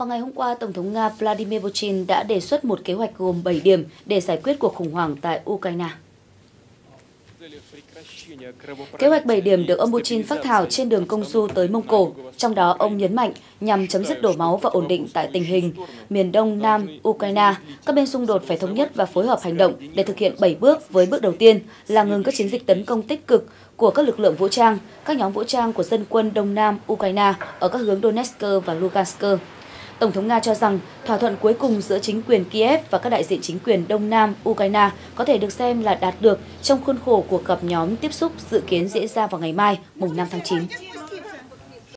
Vào ngày hôm qua, Tổng thống Nga Vladimir Putin đã đề xuất một kế hoạch gồm 7 điểm để giải quyết cuộc khủng hoảng tại Ukraine. Kế hoạch 7 điểm được ông Putin phát thảo trên đường công du tới Mông Cổ, trong đó ông nhấn mạnh nhằm chấm dứt đổ máu và ổn định tại tình hình miền đông nam Ukraine, các bên xung đột phải thống nhất và phối hợp hành động để thực hiện 7 bước với bước đầu tiên là ngừng các chiến dịch tấn công tích cực của các lực lượng vũ trang, các nhóm vũ trang của dân quân đông nam Ukraine ở các hướng Donetsk và Lugansk. Tổng thống Nga cho rằng thỏa thuận cuối cùng giữa chính quyền Kiev và các đại diện chính quyền Đông Nam Ukraine có thể được xem là đạt được trong khuôn khổ cuộc gặp nhóm tiếp xúc dự kiến diễn ra vào ngày mai, mùng 5 tháng 9.